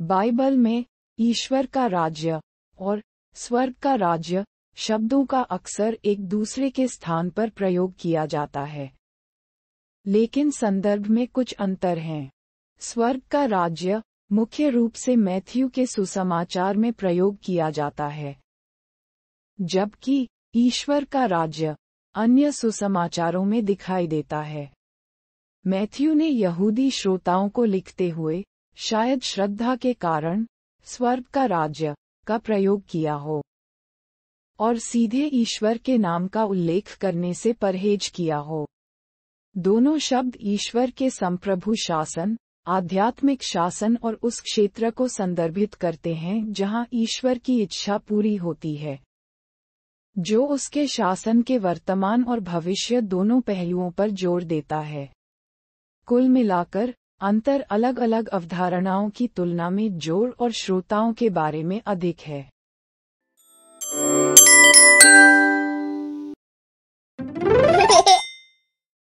Bible में ईश्वर का राज्य और स्वर्ग का राज्य शब्दों का अक्सर एक दूसरे के स्थान पर प्रयोग किया जाता है। लेकिन संदर्भ में कुछ अंतर हैं। स्वर्ग का राज्य मुख्य रूप से मैथ्यू के सुसमाचार में प्रयोग किया जाता है। जबकि ईश्वर का राज्य अन्य सुसमाचारों में दिखाई देता है। मैथ्यू ने यहूदी श्रोताओं को लिखते हुए शायद श्रद्धा के कारण स्वर्ग का राज्य का प्रयोग किया हो। और सीधे ईश्वर के नाम का उल्लेख करने से परहेज किया हो। दोनों शब्द ईश्वर के संप्रभु शासन, आध्यात्मिक शासन और उस क्षेत्र को संदर्भित करते हैं जहाँ ईश्वर की इच्छा पूरी होती है। जो उसके शासन के वर्तमान और भविष्य दोनों पहलुओं पर ज़ोर देता है। कुल मिलाकर अंतर अलग अलग अवधारणाओं की तुलना में ज़ोर और श्रोताओं के बारे में अधिक है।